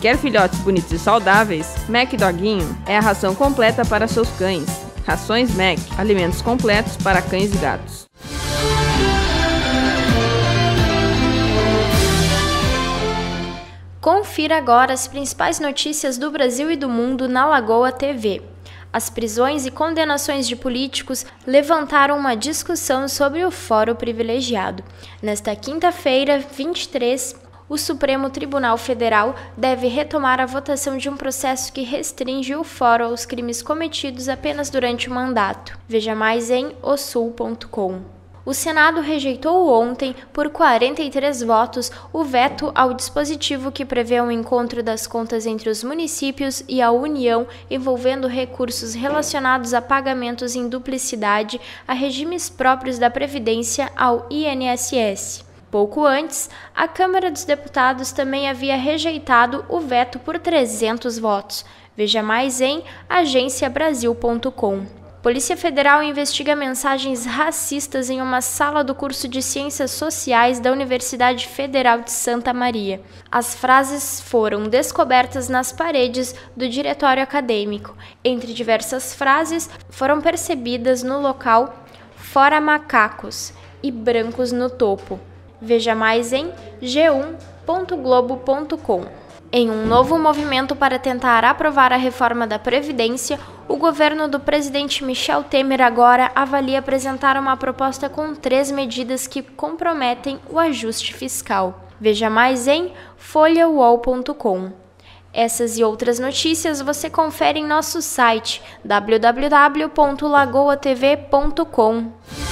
Quer filhotes bonitos e saudáveis? Mac Doguinho é a ração completa para seus cães. Rações Mac, alimentos completos para cães e gatos. Confira agora as principais notícias do Brasil e do mundo na Lagoa TV. As prisões e condenações de políticos levantaram uma discussão sobre o fórum privilegiado. Nesta quinta-feira, 23, o Supremo Tribunal Federal deve retomar a votação de um processo que restringe o fórum aos crimes cometidos apenas durante o mandato. Veja mais em osul.com o Senado rejeitou ontem, por 43 votos, o veto ao dispositivo que prevê um encontro das contas entre os municípios e a União envolvendo recursos relacionados a pagamentos em duplicidade a regimes próprios da Previdência ao INSS. Pouco antes, a Câmara dos Deputados também havia rejeitado o veto por 300 votos. Veja mais em agenciabrasil.com. Polícia Federal investiga mensagens racistas em uma sala do curso de Ciências Sociais da Universidade Federal de Santa Maria. As frases foram descobertas nas paredes do diretório acadêmico. Entre diversas frases, foram percebidas no local fora macacos e brancos no topo. Veja mais em g1.globo.com. Em um novo movimento para tentar aprovar a reforma da Previdência, o governo do presidente Michel Temer agora avalia apresentar uma proposta com três medidas que comprometem o ajuste fiscal. Veja mais em folhawall.com. Essas e outras notícias você confere em nosso site www.lagoatv.com.